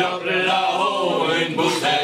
jubel da ho in Busen.